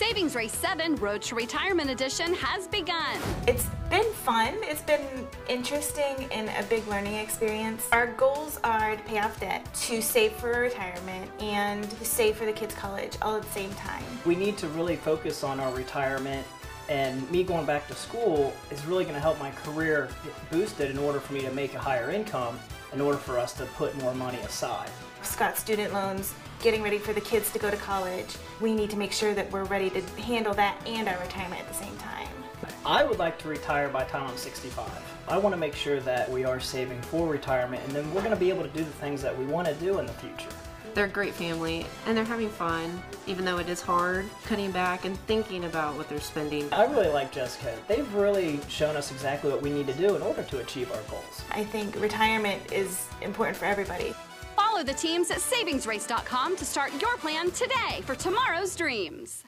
Savings Race 7 Road to Retirement Edition has begun. It's been fun. It's been interesting and a big learning experience. Our goals are to pay off debt, to save for retirement, and to save for the kids' college all at the same time. We need to really focus on our retirement and me going back to school is really going to help my career get boosted in order for me to make a higher income in order for us to put more money aside. Scott student loans, getting ready for the kids to go to college. We need to make sure that we're ready to handle that and our retirement at the same time. I would like to retire by the time I'm 65. I want to make sure that we are saving for retirement and then we're going to be able to do the things that we want to do in the future. They're a great family and they're having fun, even though it is hard, cutting back and thinking about what they're spending. I really like Jessica. They've really shown us exactly what we need to do in order to achieve our goals. I think retirement is important for everybody. Follow the teams at savingsrace.com to start your plan today for tomorrow's dreams.